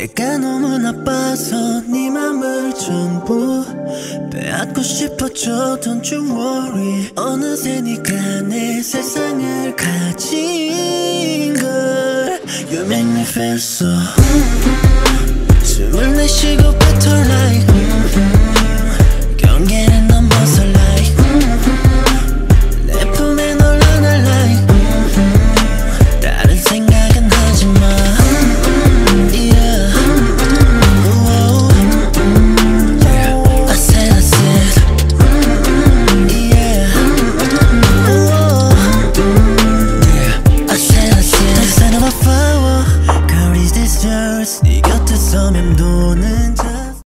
내가 너무 나빠서 네 맘을 전부 빼앗고 싶어져 Don't you worry 어느새 네가 내 세상을 가진 걸 You make me feel so 숨을 내쉬고 널네 곁에 서면 도는 자